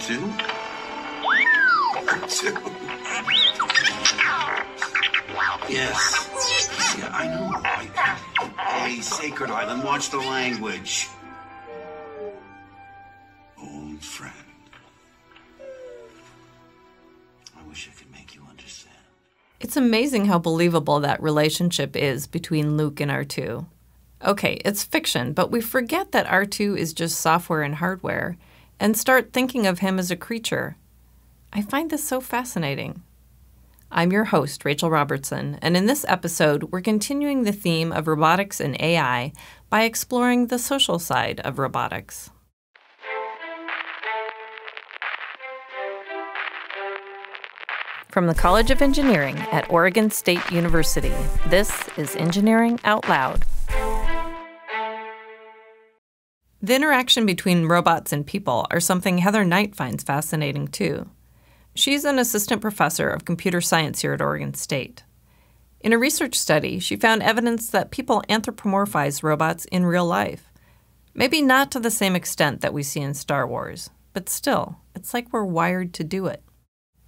R2? R2. Yes. Yeah, I know. I, hey, Sacred Island, watch the language. Old friend. I wish I could make you understand. It's amazing how believable that relationship is between Luke and R2. Okay, it's fiction, but we forget that R2 is just software and hardware and start thinking of him as a creature. I find this so fascinating. I'm your host, Rachel Robertson, and in this episode, we're continuing the theme of robotics and AI by exploring the social side of robotics. From the College of Engineering at Oregon State University, this is Engineering Out Loud. The interaction between robots and people are something Heather Knight finds fascinating too. She's an assistant professor of computer science here at Oregon State. In a research study, she found evidence that people anthropomorphize robots in real life. Maybe not to the same extent that we see in Star Wars, but still, it's like we're wired to do it.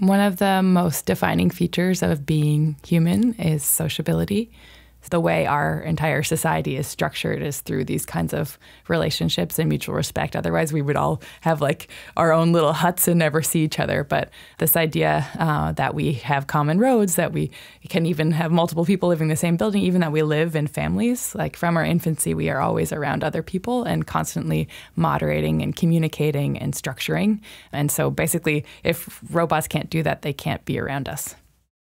One of the most defining features of being human is sociability the way our entire society is structured is through these kinds of relationships and mutual respect. Otherwise, we would all have like our own little huts and never see each other. But this idea uh, that we have common roads, that we can even have multiple people living in the same building, even that we live in families, like from our infancy, we are always around other people and constantly moderating and communicating and structuring. And so basically, if robots can't do that, they can't be around us.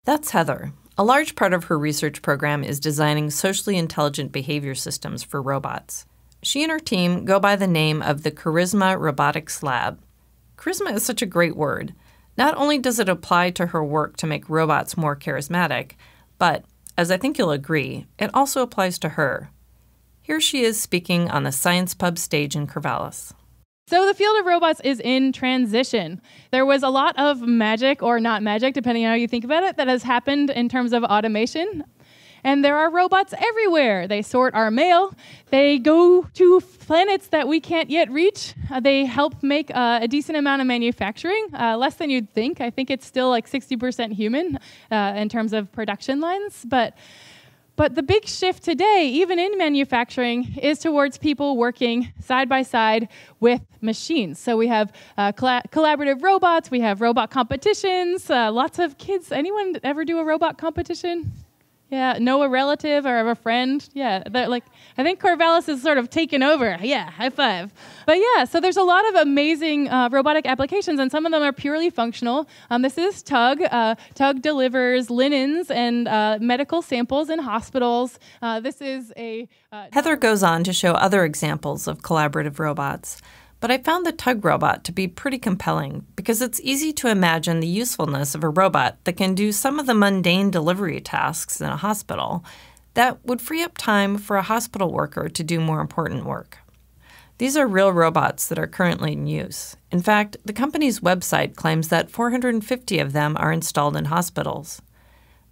That's Heather. A large part of her research program is designing socially intelligent behavior systems for robots. She and her team go by the name of the Charisma Robotics Lab. Charisma is such a great word. Not only does it apply to her work to make robots more charismatic, but, as I think you'll agree, it also applies to her. Here she is speaking on the Science Pub stage in Corvallis. So the field of robots is in transition. There was a lot of magic or not magic, depending on how you think about it, that has happened in terms of automation. And there are robots everywhere. They sort our mail. They go to planets that we can't yet reach. Uh, they help make uh, a decent amount of manufacturing, uh, less than you'd think. I think it's still like 60% human uh, in terms of production lines. But but the big shift today, even in manufacturing, is towards people working side by side with machines. So we have uh, collaborative robots, we have robot competitions, uh, lots of kids. Anyone ever do a robot competition? Yeah, know a relative or a friend. Yeah, like I think Corvallis is sort of taken over. Yeah, high five. But yeah, so there's a lot of amazing uh, robotic applications, and some of them are purely functional. Um, this is Tug. Uh, Tug delivers linens and uh, medical samples in hospitals. Uh, this is a. Uh, Heather goes on to show other examples of collaborative robots. But I found the tug robot to be pretty compelling because it's easy to imagine the usefulness of a robot that can do some of the mundane delivery tasks in a hospital that would free up time for a hospital worker to do more important work. These are real robots that are currently in use. In fact, the company's website claims that 450 of them are installed in hospitals.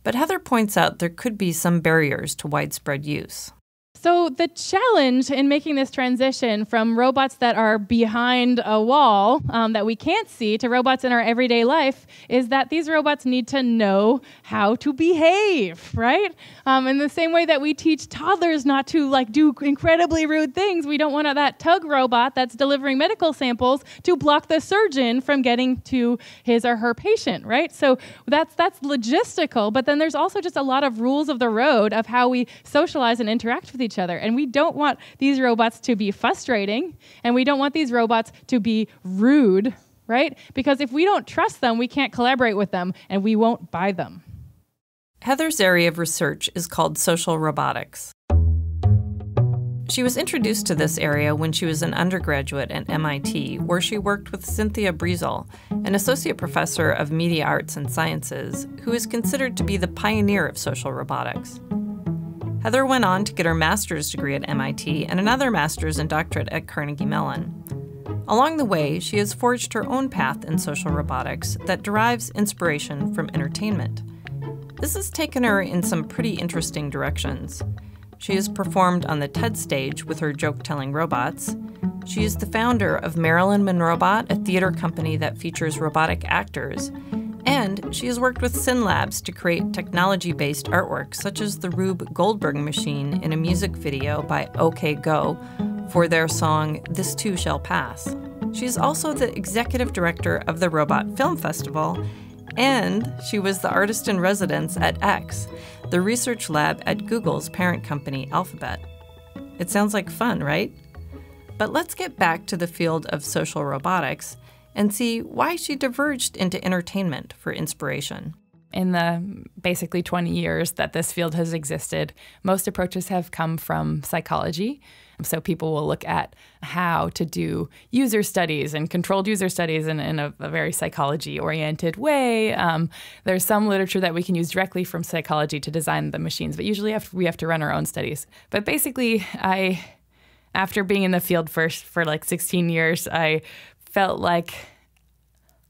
But Heather points out there could be some barriers to widespread use. So, the challenge in making this transition from robots that are behind a wall um, that we can't see to robots in our everyday life is that these robots need to know how to behave, right? Um, in the same way that we teach toddlers not to like do incredibly rude things, we don't want that tug robot that's delivering medical samples to block the surgeon from getting to his or her patient, right? So that's that's logistical, but then there's also just a lot of rules of the road of how we socialize and interact with each each other. And we don't want these robots to be frustrating, and we don't want these robots to be rude, right? Because if we don't trust them, we can't collaborate with them, and we won't buy them. Heather's area of research is called social robotics. She was introduced to this area when she was an undergraduate at MIT, where she worked with Cynthia Breazeal, an associate professor of media arts and sciences, who is considered to be the pioneer of social robotics. Heather went on to get her master's degree at MIT and another master's and doctorate at Carnegie Mellon. Along the way, she has forged her own path in social robotics that derives inspiration from entertainment. This has taken her in some pretty interesting directions. She has performed on the TED stage with her joke telling robots. She is the founder of Marilyn Monrobot, a theater company that features robotic actors. And she has worked with Syyn Labs to create technology based artwork, such as the Rube Goldberg machine in a music video by OK Go for their song This Too Shall Pass. She is also the executive director of the Robot Film Festival, and she was the artist in residence at X, the research lab at Google's parent company, Alphabet. It sounds like fun, right? But let's get back to the field of social robotics and see why she diverged into entertainment for inspiration. In the basically 20 years that this field has existed, most approaches have come from psychology. So people will look at how to do user studies and controlled user studies in, in a, a very psychology oriented way. Um, there's some literature that we can use directly from psychology to design the machines, but usually have, we have to run our own studies. But basically, I, after being in the field first for like 16 years, I felt like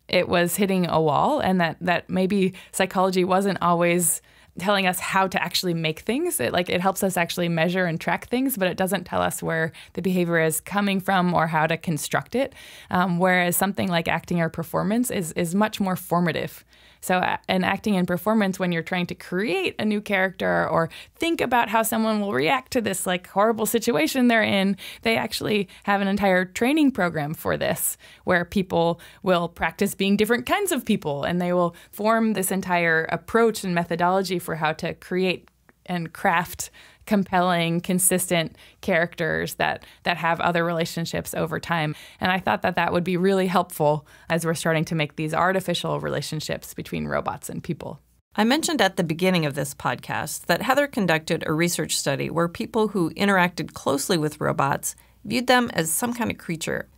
it was hitting a wall and that that maybe psychology wasn't always telling us how to actually make things. It like it helps us actually measure and track things but it doesn't tell us where the behavior is coming from or how to construct it. Um, whereas something like acting or performance is is much more formative so, uh, in acting and performance, when you're trying to create a new character or think about how someone will react to this like horrible situation they're in, they actually have an entire training program for this where people will practice being different kinds of people and they will form this entire approach and methodology for how to create and craft compelling, consistent characters that that have other relationships over time. And I thought that that would be really helpful as we're starting to make these artificial relationships between robots and people. I mentioned at the beginning of this podcast that Heather conducted a research study where people who interacted closely with robots viewed them as some kind of creature.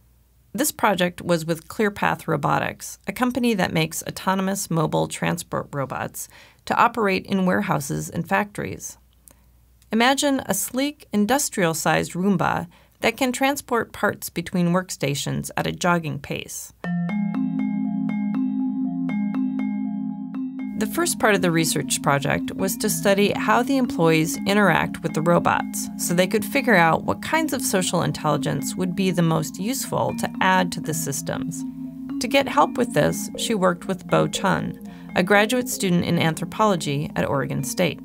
This project was with ClearPath Robotics, a company that makes autonomous mobile transport robots to operate in warehouses and factories. Imagine a sleek, industrial sized Roomba that can transport parts between workstations at a jogging pace. The first part of the research project was to study how the employees interact with the robots so they could figure out what kinds of social intelligence would be the most useful to add to the systems. To get help with this, she worked with Bo Chun, a graduate student in anthropology at Oregon State.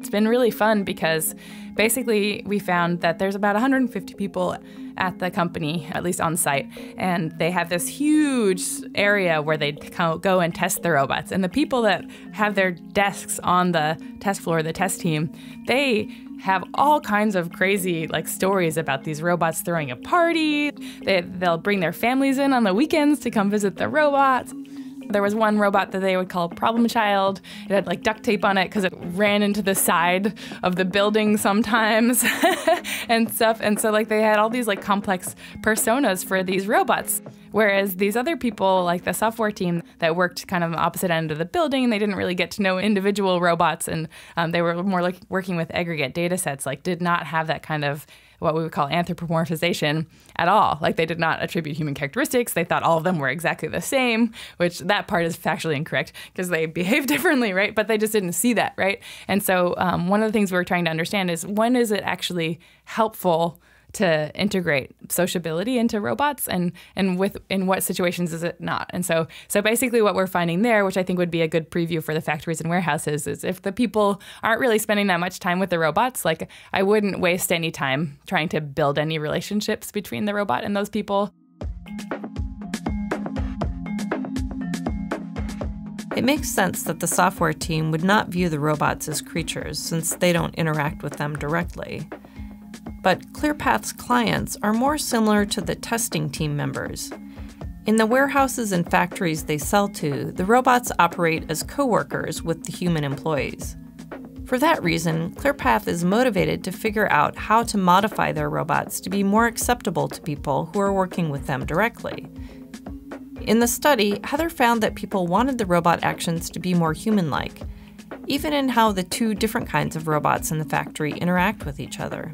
It's been really fun because basically we found that there's about 150 people at the company, at least on site, and they have this huge area where they go and test the robots. And the people that have their desks on the test floor, the test team, they have all kinds of crazy like stories about these robots throwing a party. They, they'll bring their families in on the weekends to come visit the robots. There was one robot that they would call Problem Child. It had like duct tape on it because it ran into the side of the building sometimes and stuff. And so, like, they had all these like complex personas for these robots. Whereas these other people, like the software team that worked kind of opposite end of the building, they didn't really get to know individual robots and um, they were more like working with aggregate data sets, like, did not have that kind of what we would call anthropomorphization at all. Like they did not attribute human characteristics. They thought all of them were exactly the same, which that part is factually incorrect because they behave differently, right? But they just didn't see that, right? And so um, one of the things we we're trying to understand is when is it actually helpful to integrate sociability into robots and and with in what situations is it not? And so so basically what we're finding there which i think would be a good preview for the factories and warehouses is if the people aren't really spending that much time with the robots like i wouldn't waste any time trying to build any relationships between the robot and those people. It makes sense that the software team would not view the robots as creatures since they don't interact with them directly but ClearPath's clients are more similar to the testing team members. In the warehouses and factories they sell to, the robots operate as coworkers with the human employees. For that reason, ClearPath is motivated to figure out how to modify their robots to be more acceptable to people who are working with them directly. In the study, Heather found that people wanted the robot actions to be more human like, even in how the two different kinds of robots in the factory interact with each other.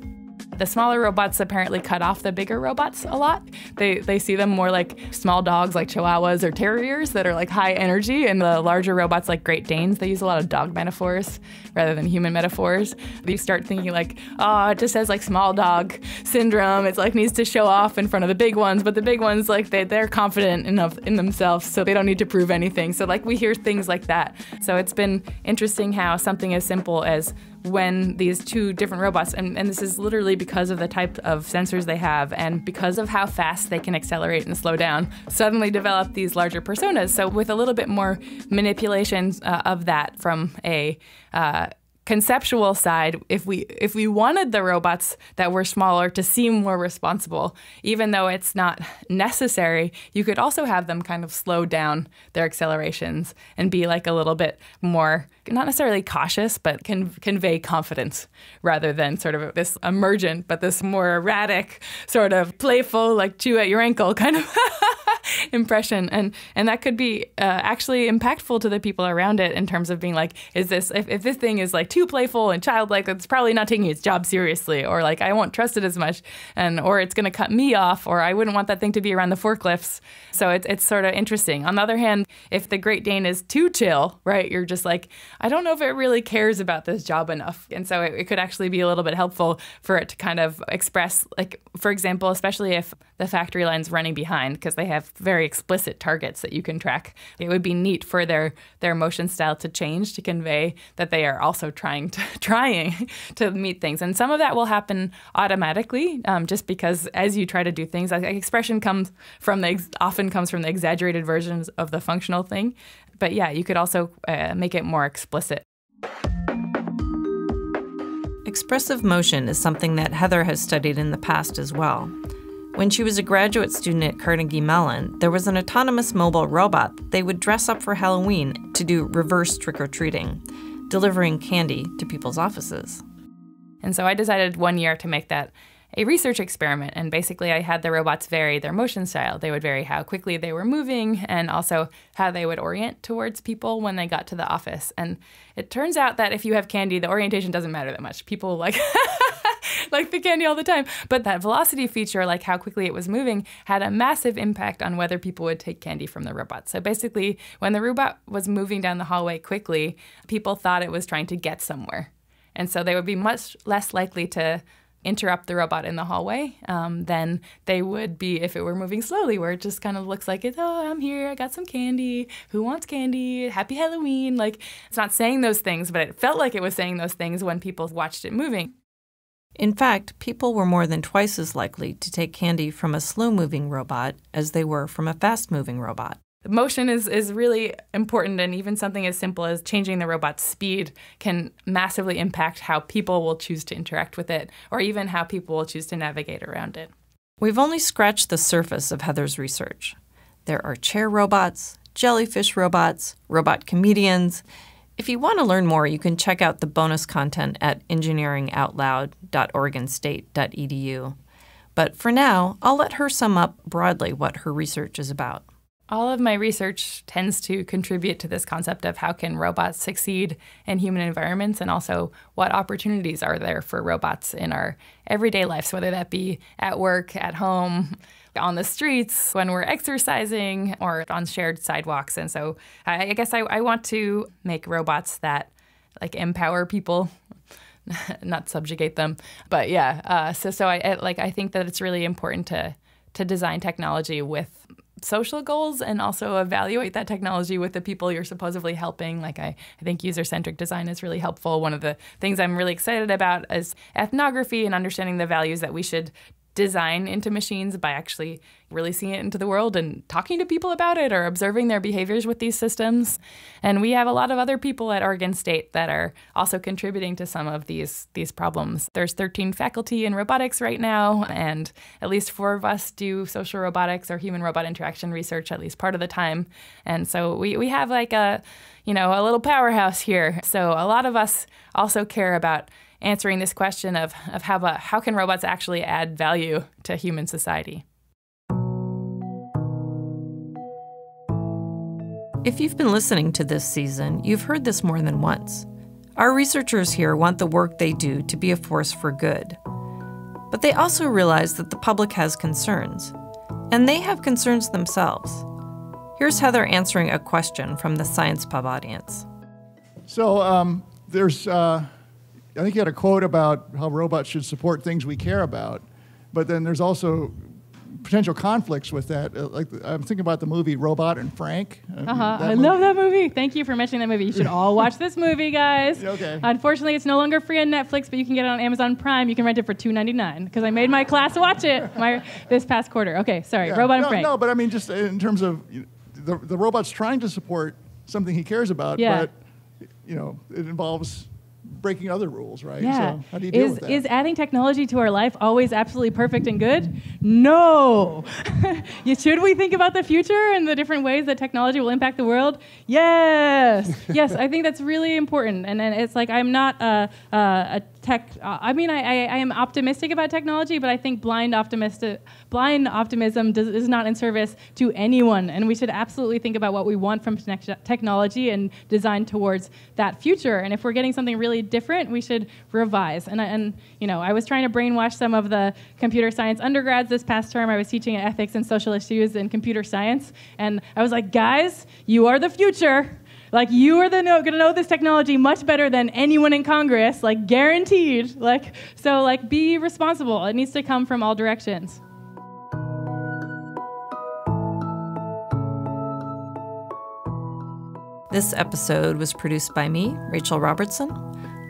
The smaller robots apparently cut off the bigger robots a lot. They they see them more like small dogs like chihuahuas or terriers that are like high energy and the larger robots like Great Danes, they use a lot of dog metaphors rather than human metaphors. You start thinking like, oh, it just says like small dog syndrome. It's like needs to show off in front of the big ones, but the big ones like they they're confident enough in themselves so they don't need to prove anything. So like we hear things like that. So it's been interesting how something as simple as when these two different robots, and, and this is literally because of the type of sensors they have and because of how fast they can accelerate and slow down, suddenly develop these larger personas. So, with a little bit more manipulation uh, of that from a uh, conceptual side, if we if we wanted the robots that were smaller to seem more responsible, even though it's not necessary, you could also have them kind of slow down their accelerations and be like a little bit more not necessarily cautious, but can convey confidence rather than sort of this emergent, but this more erratic, sort of playful, like chew at your ankle kind of impression. And and that could be uh, actually impactful to the people around it in terms of being like, is this if, if this thing is like too playful and childlike, it's probably not taking its job seriously, or like I won't trust it as much, and or it's going to cut me off, or I wouldn't want that thing to be around the forklifts. So it's it's sort of interesting. On the other hand, if the Great Dane is too chill, right, you're just like, I don't know if it really cares about this job enough, and so it, it could actually be a little bit helpful for it to kind of express, like for example, especially if the factory line's running behind because they have very explicit targets that you can track. It would be neat for their their motion style to change to convey that they are also trying to trying to meet things, and some of that will happen automatically, um, just because as you try to do things, like expression comes from the often comes from the exaggerated versions of the functional thing. But yeah, you could also uh, make it more explicit. Expressive motion is something that Heather has studied in the past as well. When she was a graduate student at Carnegie Mellon, there was an autonomous mobile robot they would dress up for Halloween to do reverse trick or treating delivering candy to people's offices. And so I decided one year to make that a research experiment. And basically, I had the robots vary their motion style. They would vary how quickly they were moving and also how they would orient towards people when they got to the office. And it turns out that if you have candy, the orientation doesn't matter that much. People like. like the candy all the time. But that velocity feature, like how quickly it was moving, had a massive impact on whether people would take candy from the robot. So basically, when the robot was moving down the hallway quickly, people thought it was trying to get somewhere. And so they would be much less likely to interrupt the robot in the hallway um, than they would be if it were moving slowly, where it just kind of looks like it's, oh, I'm here, I got some candy. Who wants candy? Happy Halloween. Like, it's not saying those things, but it felt like it was saying those things when people watched it moving. In fact, people were more than twice as likely to take candy from a slow moving robot as they were from a fast moving robot. Motion is, is really important, and even something as simple as changing the robot's speed can massively impact how people will choose to interact with it, or even how people will choose to navigate around it. We've only scratched the surface of Heather's research. There are chair robots, jellyfish robots, robot comedians, if you want to learn more, you can check out the bonus content at engineeringoutloud.oregonstate.edu. But for now, I'll let her sum up broadly what her research is about. All of my research tends to contribute to this concept of how can robots succeed in human environments and also what opportunities are there for robots in our everyday lives, whether that be at work, at home, on the streets when we're exercising or on shared sidewalks. And so I, guess I, I want to make robots that like empower people not subjugate them but yeah uh, so so I, I, like i think that it's really important to to design technology with social goals and also evaluate that technology with the people you're supposedly helping. Like i, I think user-centric design is really helpful. One of the things i'm really excited about is ethnography and understanding the values that we should design into machines by actually releasing it into the world and talking to people about it or observing their behaviors with these systems. And we have a lot of other people at Oregon State that are also contributing to some of these these problems. There's 13 faculty in robotics right now, and at least four of us do social robotics or human robot interaction research at least part of the time. And so we, we have like a you know a little powerhouse here. So a lot of us also care about answering this question of, of how, about, how can robots actually add value to human society. If you've been listening to this season, you've heard this more than once. Our researchers here want the work they do to be a force for good. But they also realize that the public has concerns, and they have concerns themselves. Here's Heather answering a question from the Science Pub audience. So um, there's, uh, I think he had a quote about how robots should support things we care about, but then there's also potential conflicts with that. Uh, like I'm thinking about the movie Robot and Frank. Uh, huh I movie. love that movie. Thank you for mentioning that movie. You should all watch this movie, guys. okay. Unfortunately, it's no longer free on Netflix, but you can get it on Amazon Prime. You can rent it for $2.99 because I made my class watch it my this past quarter. Okay, sorry. Yeah. Robot no, and Frank. No, but I mean just in terms of you know, the the robot's trying to support something he cares about, yeah. but you know it involves breaking other rules, right? Yeah. So how do you deal is, with that? Is adding technology to our life always absolutely perfect and good? No. Should we think about the future and the different ways that technology will impact the world? Yes. yes, I think that's really important. And, and it's like I'm not a, a, a tech. Uh, I mean, I, I, I, am optimistic about technology, but I think blind optimistic, blind optimism does, is not in service to anyone. And we should absolutely think about what we want from technology and design towards that future. And if we're getting something really different, we should revise. And, and you know, I was trying to brainwash some of the computer science undergrads this past term. I was teaching ethics and social issues in computer science, and I was like, guys, you are the future. Like you are the know, gonna know this technology much better than anyone in Congress, like guaranteed. Like so, like be responsible. It needs to come from all directions. This episode was produced by me, Rachel Robertson.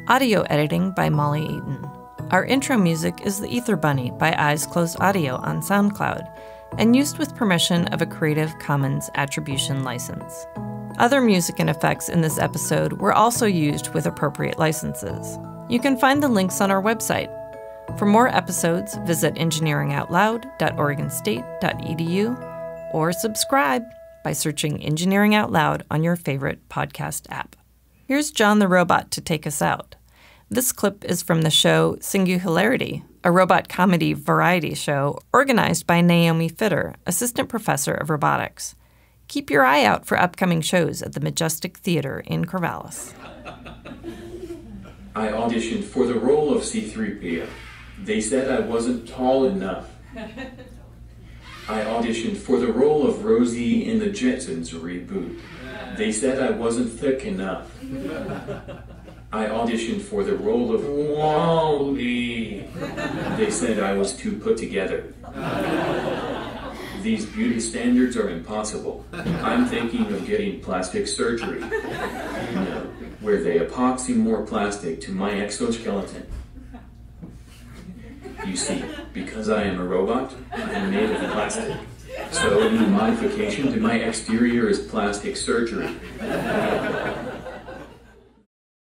Audio editing by Molly Eaton. Our intro music is The Ether Bunny by Eyes Closed Audio on SoundCloud and used with permission of a Creative Commons Attribution license. Other music and effects in this episode were also used with appropriate licenses. You can find the links on our website. For more episodes, visit engineeringoutloud.oregonstate.edu or subscribe by searching Engineering Out Loud on your favorite podcast app. Here's Jon the Robot to take us out. This clip is from the show Singularity, a robot comedy variety show organized by Naomi Fitter, assistant professor of robotics. Keep your eye out for upcoming shows at the Majestic Theater in Corvallis. I auditioned for the role of C3PO. They said I wasn't tall enough. I auditioned for the role of Rosie in the Jetsons reboot. They said I wasn't thick enough. I auditioned for the role of WALL-E. They said I was too put together. These beauty standards are impossible. I'm thinking of getting plastic surgery. You know, where they epoxy more plastic to my exoskeleton. You see, because I am a robot, I am made of plastic. So any modification to my exterior is plastic surgery.